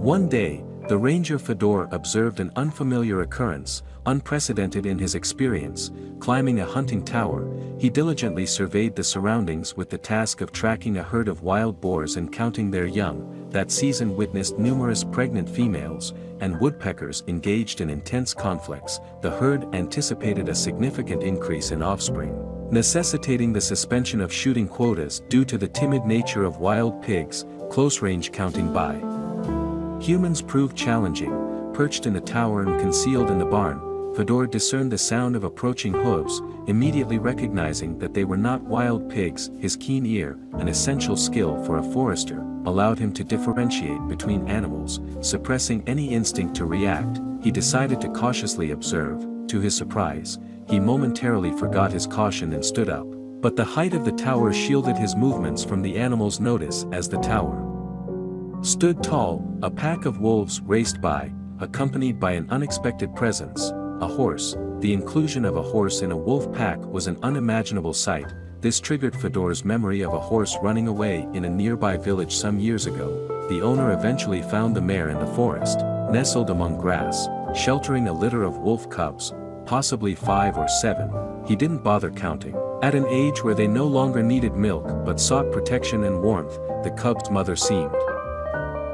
One day, the ranger Fedor observed an unfamiliar occurrence, unprecedented in his experience, climbing a hunting tower, he diligently surveyed the surroundings with the task of tracking a herd of wild boars and counting their young, that season witnessed numerous pregnant females, and woodpeckers engaged in intense conflicts, the herd anticipated a significant increase in offspring, necessitating the suspension of shooting quotas due to the timid nature of wild pigs, close-range counting by. Humans proved challenging, perched in the tower and concealed in the barn, Fedor discerned the sound of approaching hooves, immediately recognizing that they were not wild pigs, his keen ear, an essential skill for a forester, allowed him to differentiate between animals, suppressing any instinct to react, he decided to cautiously observe, to his surprise, he momentarily forgot his caution and stood up, but the height of the tower shielded his movements from the animal's notice as the tower stood tall, a pack of wolves raced by, accompanied by an unexpected presence, a horse, the inclusion of a horse in a wolf pack was an unimaginable sight, this triggered Fedor's memory of a horse running away in a nearby village some years ago. The owner eventually found the mare in the forest, nestled among grass, sheltering a litter of wolf cubs, possibly five or seven, he didn't bother counting. At an age where they no longer needed milk but sought protection and warmth, the cub's mother seemed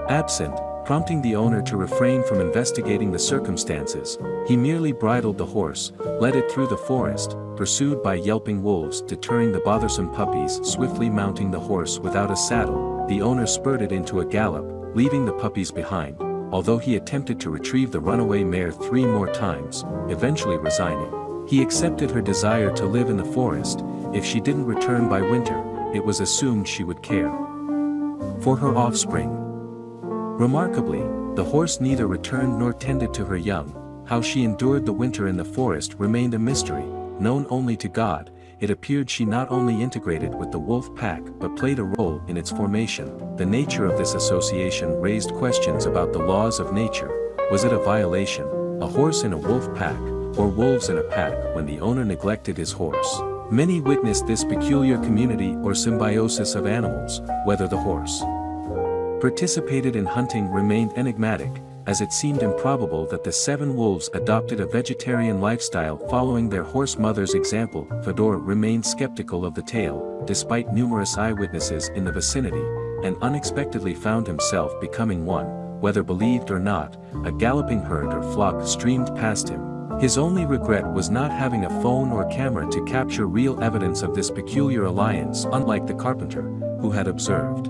absent, prompting the owner to refrain from investigating the circumstances, he merely bridled the horse, led it through the forest, pursued by yelping wolves deterring the bothersome puppies swiftly mounting the horse without a saddle, the owner spurted into a gallop, leaving the puppies behind, although he attempted to retrieve the runaway mare three more times, eventually resigning. He accepted her desire to live in the forest, if she didn't return by winter, it was assumed she would care for her offspring. Remarkably, the horse neither returned nor tended to her young, how she endured the winter in the forest remained a mystery, known only to God, it appeared she not only integrated with the wolf pack but played a role in its formation. The nature of this association raised questions about the laws of nature, was it a violation, a horse in a wolf pack, or wolves in a pack when the owner neglected his horse? Many witnessed this peculiar community or symbiosis of animals, whether the horse participated in hunting remained enigmatic, as it seemed improbable that the seven wolves adopted a vegetarian lifestyle following their horse mother's example. Fedor remained skeptical of the tale, despite numerous eyewitnesses in the vicinity, and unexpectedly found himself becoming one, whether believed or not, a galloping herd or flock streamed past him. His only regret was not having a phone or camera to capture real evidence of this peculiar alliance unlike the carpenter, who had observed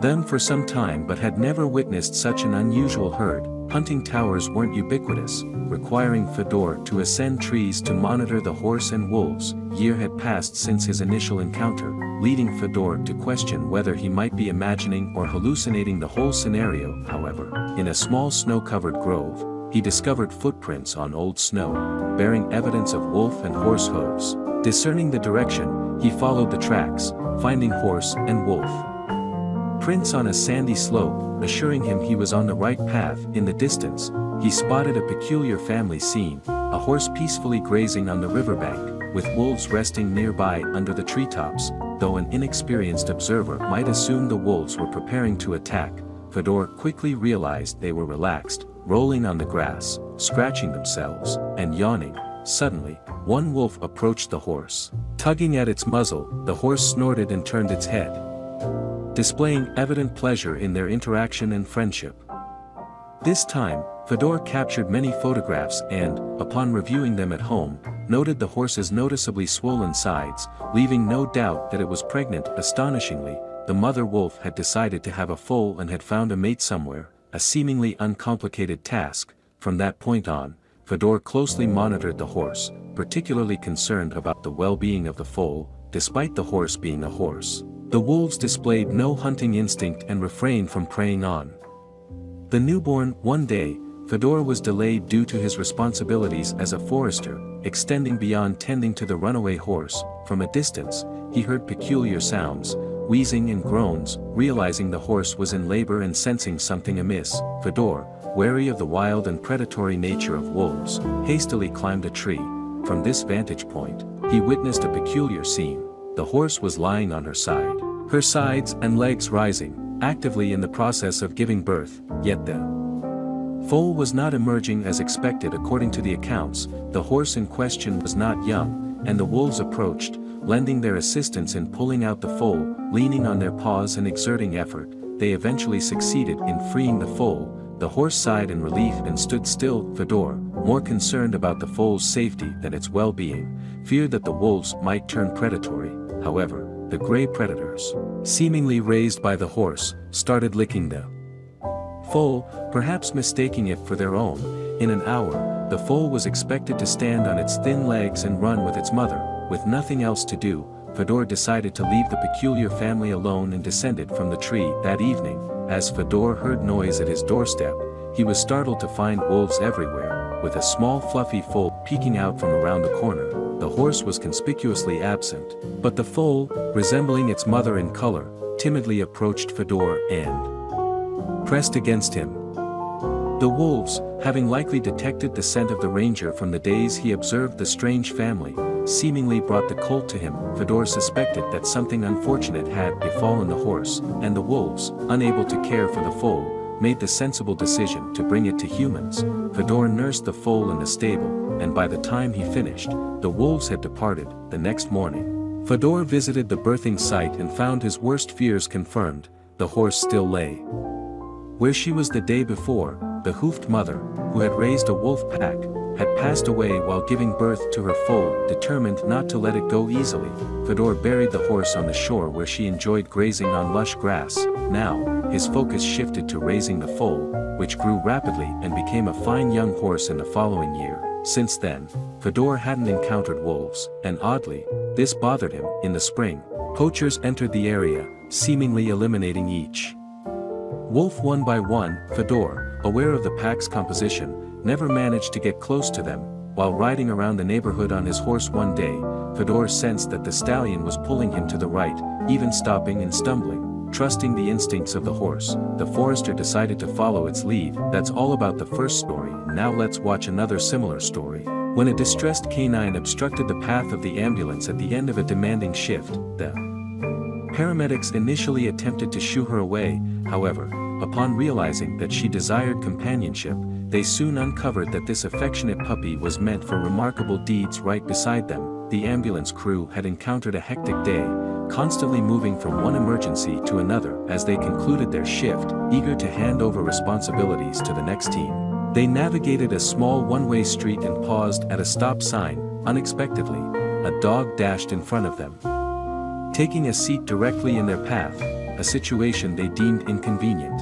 them for some time but had never witnessed such an unusual herd, hunting towers weren't ubiquitous, requiring Fedor to ascend trees to monitor the horse and wolves, year had passed since his initial encounter, leading Fedor to question whether he might be imagining or hallucinating the whole scenario, however, in a small snow-covered grove, he discovered footprints on old snow, bearing evidence of wolf and horse hooves. Discerning the direction, he followed the tracks, finding horse and wolf prints on a sandy slope, assuring him he was on the right path. In the distance, he spotted a peculiar family scene, a horse peacefully grazing on the riverbank, with wolves resting nearby under the treetops, though an inexperienced observer might assume the wolves were preparing to attack, Fedor quickly realized they were relaxed, rolling on the grass, scratching themselves, and yawning. Suddenly, one wolf approached the horse. Tugging at its muzzle, the horse snorted and turned its head displaying evident pleasure in their interaction and friendship. This time, Fedor captured many photographs and, upon reviewing them at home, noted the horse's noticeably swollen sides, leaving no doubt that it was pregnant. Astonishingly, the mother wolf had decided to have a foal and had found a mate somewhere, a seemingly uncomplicated task. From that point on, Fedor closely monitored the horse, particularly concerned about the well-being of the foal, despite the horse being a horse. The wolves displayed no hunting instinct and refrained from preying on. The newborn, one day, Fedor was delayed due to his responsibilities as a forester, extending beyond tending to the runaway horse, from a distance, he heard peculiar sounds, wheezing and groans, realizing the horse was in labor and sensing something amiss, Fedor, wary of the wild and predatory nature of wolves, hastily climbed a tree, from this vantage point, he witnessed a peculiar scene the horse was lying on her side, her sides and legs rising, actively in the process of giving birth, yet the foal was not emerging as expected. According to the accounts, the horse in question was not young, and the wolves approached, lending their assistance in pulling out the foal, leaning on their paws and exerting effort, they eventually succeeded in freeing the foal, the horse sighed in relief and stood still, Fedor, more concerned about the foal's safety than its well-being, feared that the wolves might turn predatory, however, the gray predators, seemingly raised by the horse, started licking the foal, perhaps mistaking it for their own, in an hour, the foal was expected to stand on its thin legs and run with its mother, with nothing else to do, Fedor decided to leave the peculiar family alone and descended from the tree that evening, as Fedor heard noise at his doorstep, he was startled to find wolves everywhere, with a small fluffy foal peeking out from around the corner. The horse was conspicuously absent, but the foal, resembling its mother in color, timidly approached Fedor and pressed against him. The wolves, having likely detected the scent of the ranger from the days he observed the strange family, seemingly brought the colt to him. Fedor suspected that something unfortunate had befallen the horse, and the wolves, unable to care for the foal, made the sensible decision to bring it to humans. Fedor nursed the foal in the stable, and by the time he finished, the wolves had departed. The next morning, Fedor visited the birthing site and found his worst fears confirmed, the horse still lay. Where she was the day before, the hoofed mother, who had raised a wolf pack, had passed away while giving birth to her foal, determined not to let it go easily, Fedor buried the horse on the shore where she enjoyed grazing on lush grass, now, his focus shifted to raising the foal, which grew rapidly and became a fine young horse in the following year. Since then, Fedor hadn't encountered wolves, and oddly, this bothered him. In the spring, poachers entered the area, seemingly eliminating each wolf one by one, Fedor, aware of the pack's composition, never managed to get close to them, while riding around the neighborhood on his horse one day, Fedor sensed that the stallion was pulling him to the right, even stopping and stumbling. Trusting the instincts of the horse, the forester decided to follow its lead. That's all about the first story, now let's watch another similar story. When a distressed canine obstructed the path of the ambulance at the end of a demanding shift, the paramedics initially attempted to shoo her away, however, upon realizing that she desired companionship, they soon uncovered that this affectionate puppy was meant for remarkable deeds right beside them. The ambulance crew had encountered a hectic day, constantly moving from one emergency to another as they concluded their shift, eager to hand over responsibilities to the next team. They navigated a small one-way street and paused at a stop sign, unexpectedly, a dog dashed in front of them. Taking a seat directly in their path, a situation they deemed inconvenient.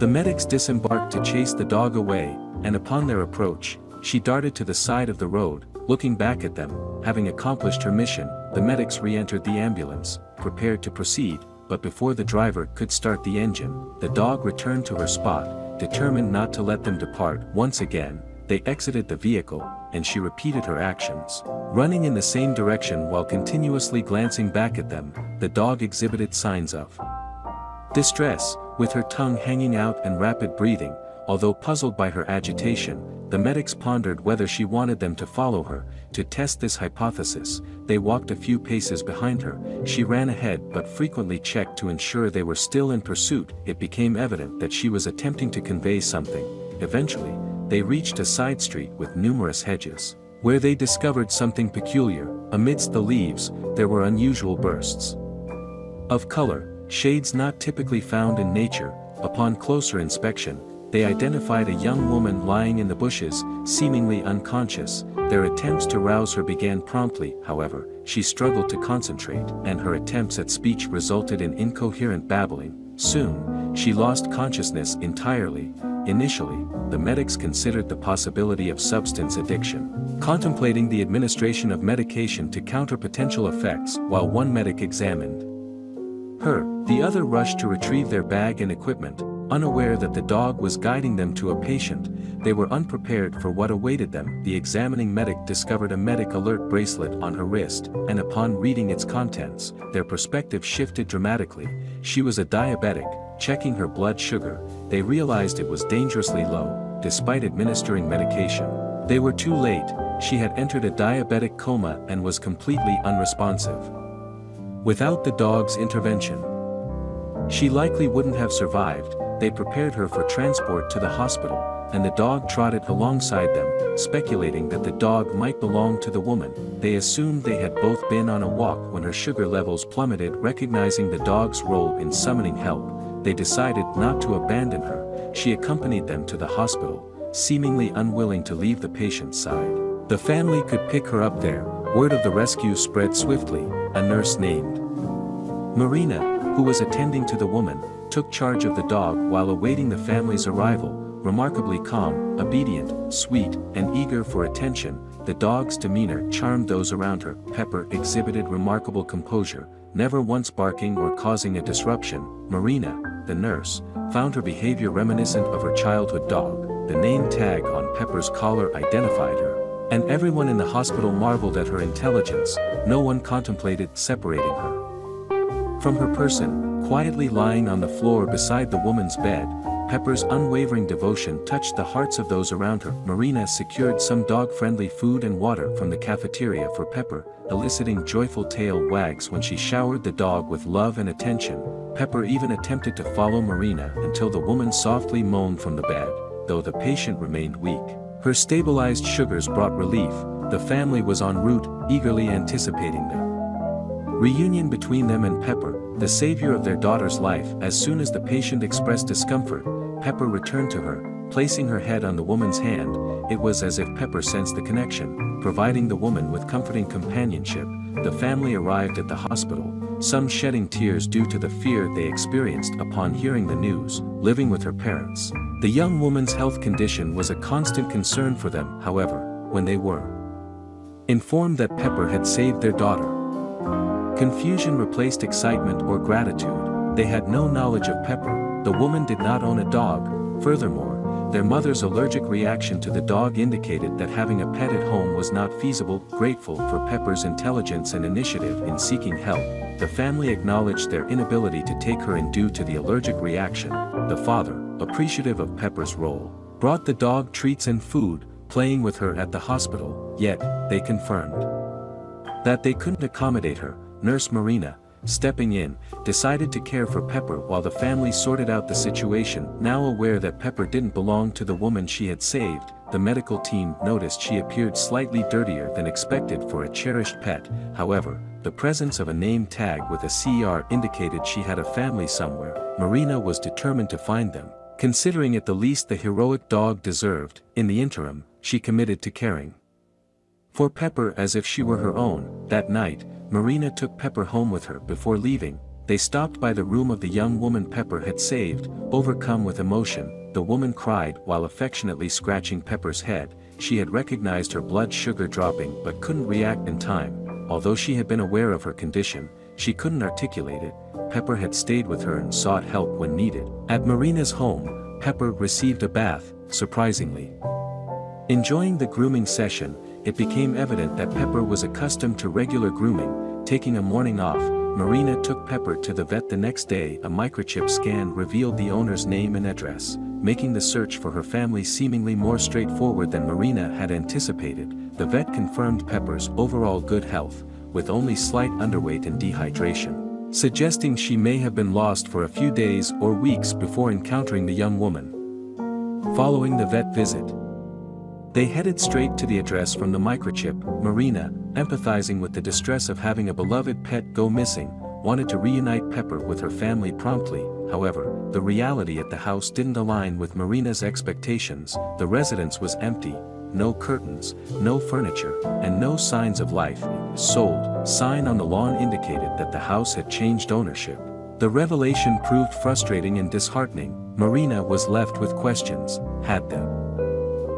The medics disembarked to chase the dog away, and upon their approach, she darted to the side of the road, looking back at them, having accomplished her mission, the medics re-entered the ambulance, prepared to proceed, but before the driver could start the engine, the dog returned to her spot, determined not to let them depart. Once again, they exited the vehicle, and she repeated her actions. Running in the same direction while continuously glancing back at them, the dog exhibited signs of distress, with her tongue hanging out and rapid breathing, although puzzled by her agitation, the medics pondered whether she wanted them to follow her. To test this hypothesis, they walked a few paces behind her. She ran ahead but frequently checked to ensure they were still in pursuit. It became evident that she was attempting to convey something. Eventually, they reached a side street with numerous hedges, where they discovered something peculiar. Amidst the leaves, there were unusual bursts of color, Shades not typically found in nature, upon closer inspection, they identified a young woman lying in the bushes, seemingly unconscious. Their attempts to rouse her began promptly, however, she struggled to concentrate, and her attempts at speech resulted in incoherent babbling. Soon, she lost consciousness entirely. Initially, the medics considered the possibility of substance addiction, contemplating the administration of medication to counter potential effects while one medic examined her. The other rushed to retrieve their bag and equipment, unaware that the dog was guiding them to a patient, they were unprepared for what awaited them. The examining medic discovered a medic alert bracelet on her wrist, and upon reading its contents, their perspective shifted dramatically. She was a diabetic, checking her blood sugar, they realized it was dangerously low, despite administering medication. They were too late, she had entered a diabetic coma and was completely unresponsive. Without the dog's intervention, She likely wouldn't have survived, they prepared her for transport to the hospital, and the dog trotted alongside them, speculating that the dog might belong to the woman. They assumed they had both been on a walk when her sugar levels plummeted recognizing the dog's role in summoning help, they decided not to abandon her, she accompanied them to the hospital, seemingly unwilling to leave the patient's side. The family could pick her up there, word of the rescue spread swiftly, a nurse named Marina, who was attending to the woman, took charge of the dog while awaiting the family's arrival, remarkably calm, obedient, sweet, and eager for attention, the dog's demeanor charmed those around her. Pepper exhibited remarkable composure, never once barking or causing a disruption. Marina, the nurse, found her behavior reminiscent of her childhood dog. The name tag on Pepper's collar identified her. And everyone in the hospital marveled at her intelligence, no one contemplated separating her. From her person, quietly lying on the floor beside the woman's bed, Pepper's unwavering devotion touched the hearts of those around her. Marina secured some dog-friendly food and water from the cafeteria for Pepper, eliciting joyful tail wags when she showered the dog with love and attention. Pepper even attempted to follow Marina until the woman softly moaned from the bed, though the patient remained weak. Her stabilized sugars brought relief, the family was en route, eagerly anticipating them. Reunion between them and Pepper, the savior of their daughter's life. As soon as the patient expressed discomfort, Pepper returned to her, placing her head on the woman's hand, it was as if Pepper sensed the connection, providing the woman with comforting companionship. The family arrived at the hospital, some shedding tears due to the fear they experienced upon hearing the news, living with her parents. The young woman's health condition was a constant concern for them, however, when they were informed that Pepper had saved their daughter. Confusion replaced excitement or gratitude, they had no knowledge of Pepper, the woman did not own a dog, furthermore, their mother's allergic reaction to the dog indicated that having a pet at home was not feasible. Grateful for Pepper's intelligence and initiative in seeking help, the family acknowledged their inability to take her in due to the allergic reaction. The father, appreciative of Pepper's role, brought the dog treats and food, playing with her at the hospital, yet, they confirmed that they couldn't accommodate her, Nurse Marina, stepping in, decided to care for Pepper while the family sorted out the situation. Now aware that Pepper didn't belong to the woman she had saved, the medical team noticed she appeared slightly dirtier than expected for a cherished pet, however, the presence of a name tag with a CR indicated she had a family somewhere. Marina was determined to find them, considering it the least the heroic dog deserved. In the interim, she committed to caring for Pepper as if she were her own. That night, Marina took Pepper home with her before leaving, they stopped by the room of the young woman Pepper had saved, overcome with emotion, the woman cried while affectionately scratching Pepper's head, she had recognized her blood sugar dropping but couldn't react in time, although she had been aware of her condition, she couldn't articulate it, Pepper had stayed with her and sought help when needed. At Marina's home, Pepper received a bath, surprisingly. Enjoying the grooming session, it became evident that Pepper was accustomed to regular grooming, taking a morning off, Marina took Pepper to the vet the next day. A microchip scan revealed the owner's name and address, making the search for her family seemingly more straightforward than Marina had anticipated, the vet confirmed Pepper's overall good health, with only slight underweight and dehydration, suggesting she may have been lost for a few days or weeks before encountering the young woman. Following the vet visit, they headed straight to the address from the microchip, Marina, empathizing with the distress of having a beloved pet go missing, wanted to reunite Pepper with her family promptly, however, the reality at the house didn't align with Marina's expectations, the residence was empty, no curtains, no furniture, and no signs of life, sold, sign on the lawn indicated that the house had changed ownership. The revelation proved frustrating and disheartening, Marina was left with questions, had them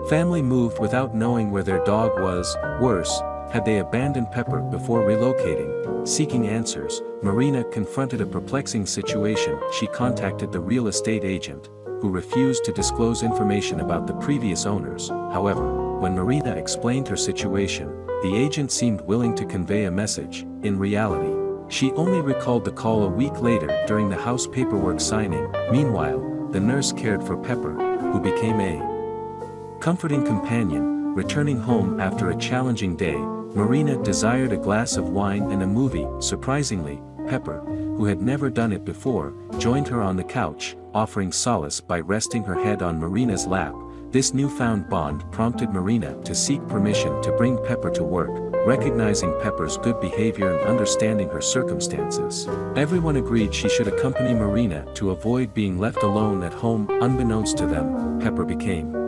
Family moved without knowing where their dog was, worse, had they abandoned Pepper before relocating, seeking answers, Marina confronted a perplexing situation, she contacted the real estate agent, who refused to disclose information about the previous owners, however, when Marina explained her situation, the agent seemed willing to convey a message, in reality, she only recalled the call a week later during the house paperwork signing, meanwhile, the nurse cared for Pepper, who became a Comforting companion, returning home after a challenging day, Marina desired a glass of wine and a movie. Surprisingly, Pepper, who had never done it before, joined her on the couch, offering solace by resting her head on Marina's lap. This newfound bond prompted Marina to seek permission to bring Pepper to work, recognizing Pepper's good behavior and understanding her circumstances. Everyone agreed she should accompany Marina to avoid being left alone at home. Unbeknownst to them, Pepper became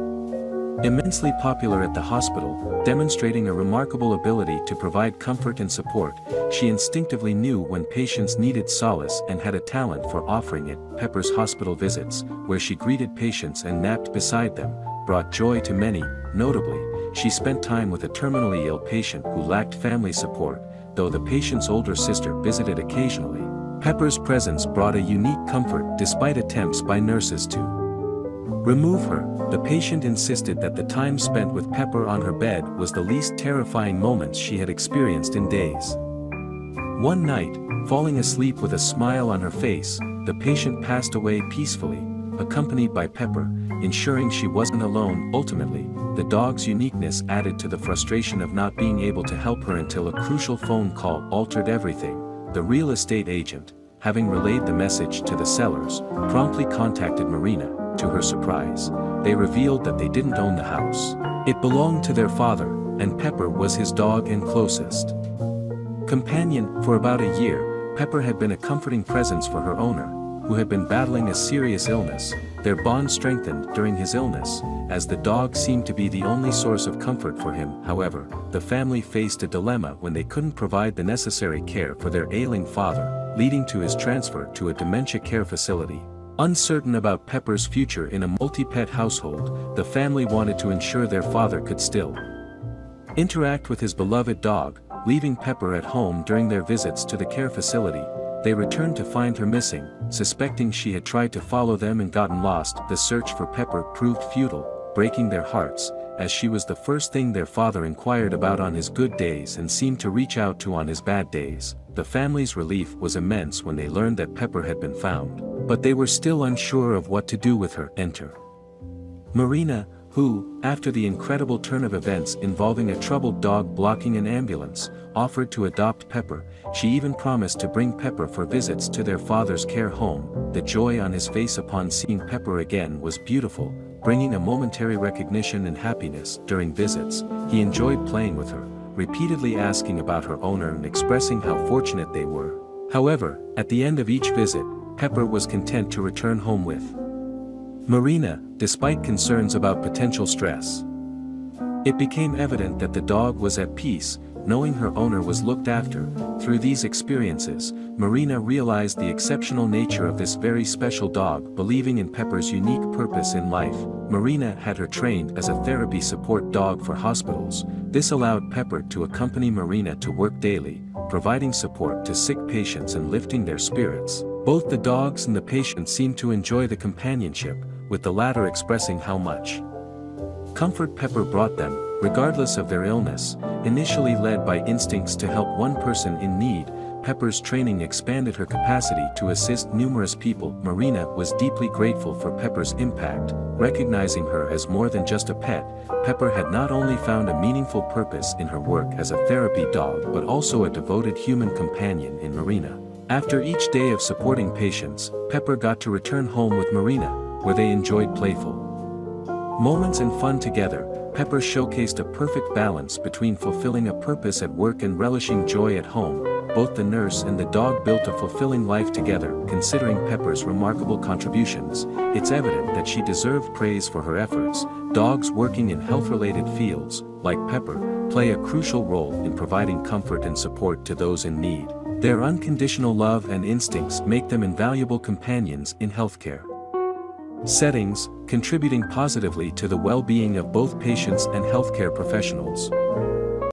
immensely popular at the hospital, demonstrating a remarkable ability to provide comfort and support, she instinctively knew when patients needed solace and had a talent for offering it. Pepper's hospital visits, where she greeted patients and napped beside them, brought joy to many, notably, she spent time with a terminally ill patient who lacked family support, though the patient's older sister visited occasionally. Pepper's presence brought a unique comfort despite attempts by nurses to remove her. The patient insisted that the time spent with Pepper on her bed was the least terrifying moments she had experienced in days. One night, falling asleep with a smile on her face, the patient passed away peacefully, accompanied by Pepper, ensuring she wasn't alone. Ultimately, the dog's uniqueness added to the frustration of not being able to help her until a crucial phone call altered everything. The real estate agent, having relayed the message to the sellers, promptly contacted Marina. To her surprise, they revealed that they didn't own the house. It belonged to their father, and Pepper was his dog and closest companion. For about a year, Pepper had been a comforting presence for her owner, who had been battling a serious illness, their bond strengthened during his illness, as the dog seemed to be the only source of comfort for him. However, the family faced a dilemma when they couldn't provide the necessary care for their ailing father, leading to his transfer to a dementia care facility. Uncertain about Pepper's future in a multi-pet household, the family wanted to ensure their father could still interact with his beloved dog, leaving Pepper at home during their visits to the care facility, they returned to find her missing, suspecting she had tried to follow them and gotten lost. The search for Pepper proved futile, breaking their hearts, as she was the first thing their father inquired about on his good days and seemed to reach out to on his bad days. The family's relief was immense when they learned that Pepper had been found, but they were still unsure of what to do with her. Enter. Marina, who, after the incredible turn of events involving a troubled dog blocking an ambulance, offered to adopt Pepper, she even promised to bring Pepper for visits to their father's care home. The joy on his face upon seeing Pepper again was beautiful, bringing a momentary recognition and happiness. During visits, he enjoyed playing with her, repeatedly asking about her owner and expressing how fortunate they were. However, at the end of each visit, Pepper was content to return home with Marina, despite concerns about potential stress. It became evident that the dog was at peace, knowing her owner was looked after. Through these experiences, Marina realized the exceptional nature of this very special dog. Believing in Pepper's unique purpose in life, Marina had her trained as a therapy support dog for hospitals. This allowed Pepper to accompany Marina to work daily, providing support to sick patients and lifting their spirits. Both the dogs and the patient seemed to enjoy the companionship, with the latter expressing how much comfort Pepper brought them, regardless of their illness, initially led by instincts to help one person in need, Pepper's training expanded her capacity to assist numerous people. Marina was deeply grateful for Pepper's impact, recognizing her as more than just a pet. Pepper had not only found a meaningful purpose in her work as a therapy dog but also a devoted human companion in Marina. After each day of supporting patients, Pepper got to return home with Marina, where they enjoyed playful moments and fun together, Pepper showcased a perfect balance between fulfilling a purpose at work and relishing joy at home. Both the nurse and the dog built a fulfilling life together. Considering Pepper's remarkable contributions, it's evident that she deserved praise for her efforts. Dogs working in health-related fields, like Pepper, play a crucial role in providing comfort and support to those in need. Their unconditional love and instincts make them invaluable companions in healthcare settings, contributing positively to the well-being of both patients and healthcare professionals.